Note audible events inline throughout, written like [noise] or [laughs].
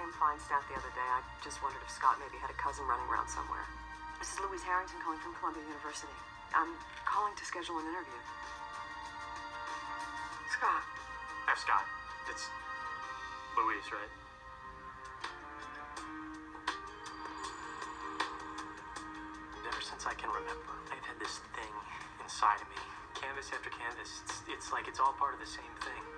do you ask? I saw the name Feinstadt the other day. I just wondered if Scott maybe had a cousin running around somewhere. This is Louise Harrington calling from Columbia University. I'm calling to schedule an interview. Scott. I'm Scott. It's Louise, right? Ever since I can remember, I've had this thing inside of me. Canvas after canvas. It's, it's like it's all part of the same thing.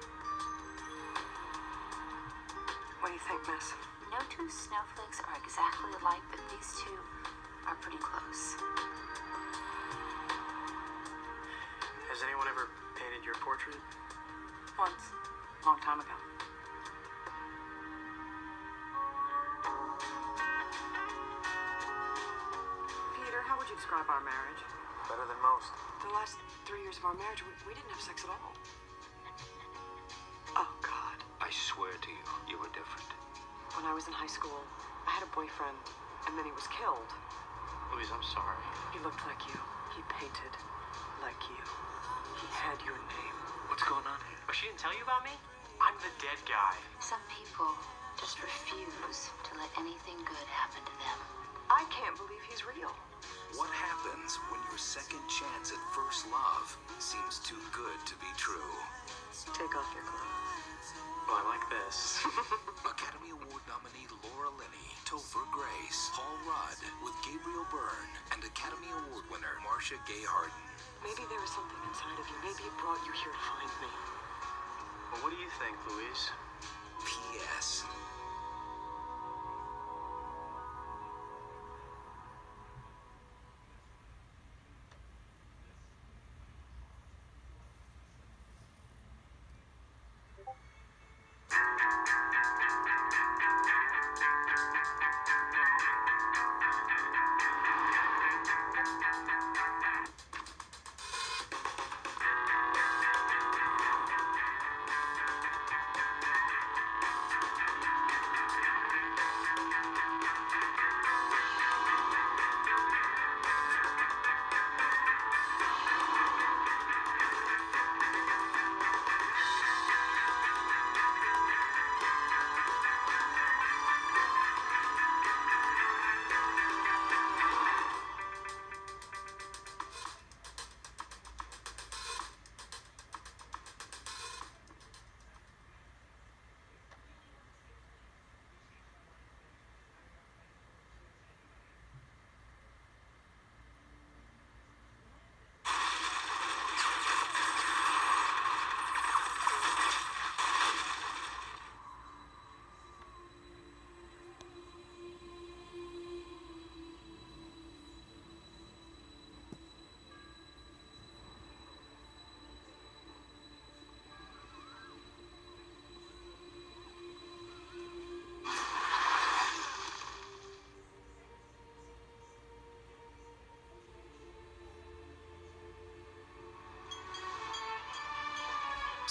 What do you think, miss? No two snowflakes are exactly alike, but these two are pretty close. Has anyone ever painted your portrait? Once. Long time ago. Peter, how would you describe our marriage? Better than most. The last three years of our marriage, we, we didn't have sex at all. When I was in high school, I had a boyfriend, and then he was killed. Louise, I'm sorry. He looked like you. He painted like you. He had your name. What's going on here? Oh, she didn't tell you about me? I'm the dead guy. Some people just refuse to let anything good happen to them. I can't believe he's real. What happens when your second chance at first love seems too good to be true? Take off your clothes. Well, I like this. [laughs] Academy Award nominee Laura Linney, Topher Grace, Paul Rudd with Gabriel Byrne, and Academy Award winner Marcia Gay Harden. Maybe there was something inside of you. Maybe it brought you here to find me. well, what do you think, Louise? P.S.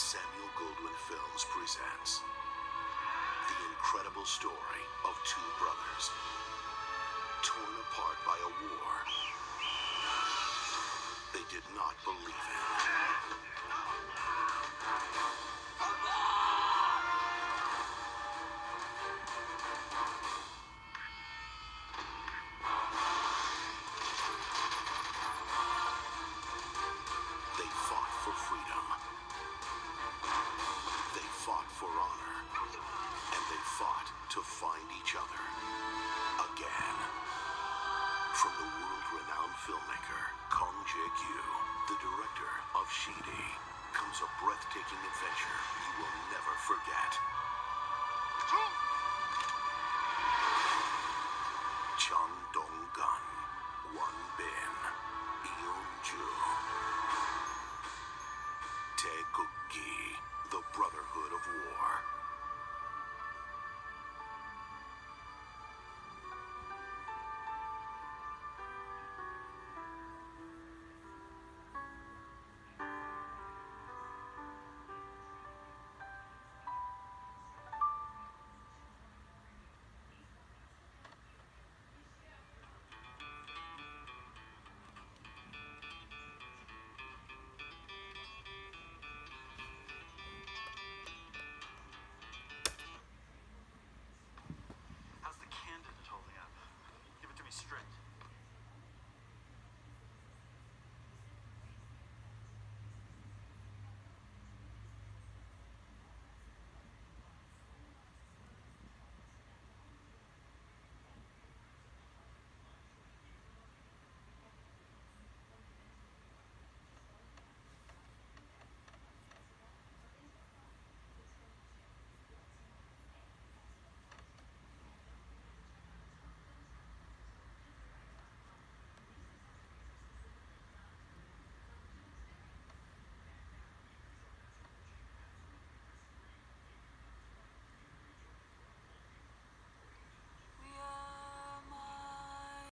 Samuel Goldwyn Films presents the incredible story of two brothers torn apart by a war they did not believe in. From the world-renowned filmmaker Kang Je-gyu, the director of Shiri, comes a breathtaking adventure you will never forget.